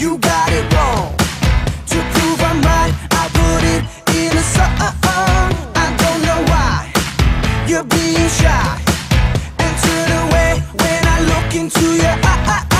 you got it wrong. To prove I'm right, I put it in a song I don't know why you're being shy. And turn away when I look into your eyes